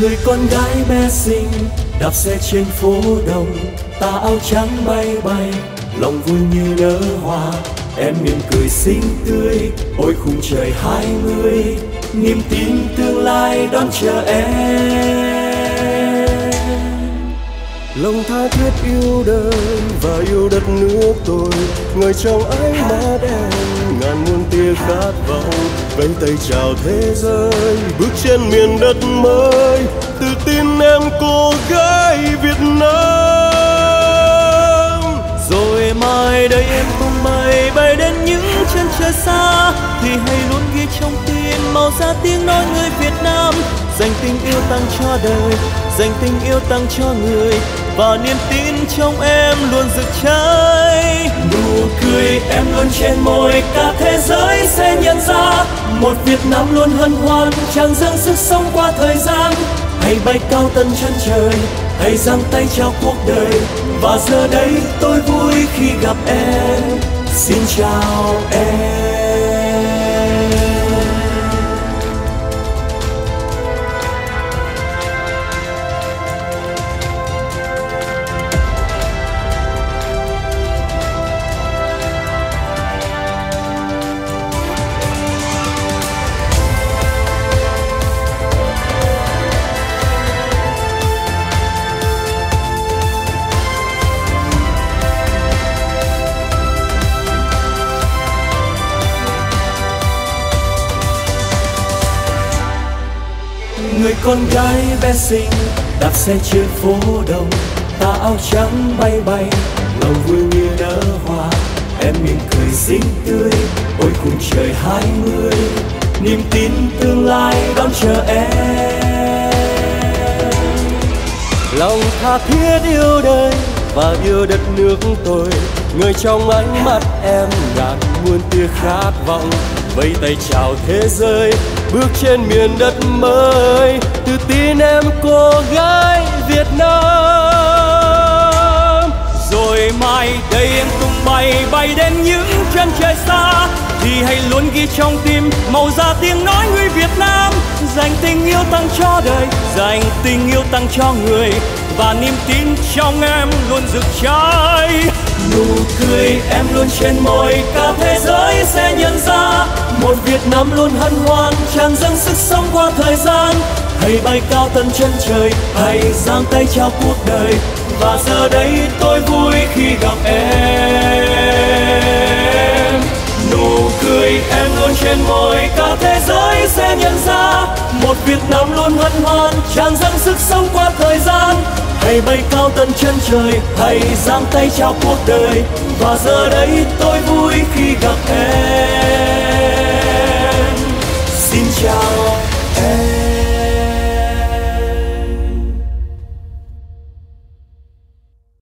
người con gái bé xinh đạp xe trên phố đông, tà áo trắng bay bay, lòng vui như nở hoa. Em mỉm cười xinh tươi, ôi khung trời hai mươi, niềm tin tương lai đón chờ em. Lòng tha thiết yêu đời và yêu đất nước tôi, người trong ấy mắt em ngàn muôn tia khát vọng vẫy tay chào thế giới, bước trên miền đất mới. Tự tin em cô gái việt nam. Rồi mai đây em cùng bay bay đến những chân trời xa. Thì hãy luôn ghi trong tim màu da tiếng nói người việt nam. Dành tình yêu tặng cho đời, dành tình yêu tặng cho người. Và niềm tin trong em luôn rực cháy nụ cười em luôn trên môi, cả thế giới sẽ nhận ra. Một Việt Nam luôn hân hoan, tràn dâng sức sống qua thời gian. Hãy bay cao tận chân trời, hãy giang tay trao cuộc đời. Và giờ đây tôi vui khi gặp em. Xin chào em. Người con gái bé xinh đạp xe trên phố đông ta áo trắng bay bay, lòng vui như nở hoa. Em mỉm cười xinh tươi, ôi khung trời hai mươi, niềm tin tương lai đón chờ em. Lòng tha thiết yêu đời và yêu đất nước tôi, người trong ánh mắt em ngàn muôn tia khát vọng, vẫy tay chào thế giới bước trên miền đất mới, tự tin em cô gái Việt Nam. Rồi mai đây em tung bay bay đến những chân trời xa. Thì hãy luôn ghi trong tim, màu da tiếng nói người Việt Nam. Dành tình yêu tặng cho đời, dành tình yêu tặng cho người. Và niềm tin trong em luôn rực cháy cười em luôn trên môi cả thế giới sẽ nhận ra. Một Việt Nam luôn hân hoan, tràn dâng sức sống qua thời gian. Hãy bay cao tận chân trời hãy giang tay trao cuộc đời. Và giờ đây tôi vui khi gặp em. Nụ cười em luôn trên môi cả thế giới sẽ nhận ra. Một Việt Nam luôn hân hoan, tràn dâng sức sống qua hãy bay cao tận chân trời, hãy giang tay chào cuộc đời. Và giờ đây tôi vui khi gặp em. Xin chào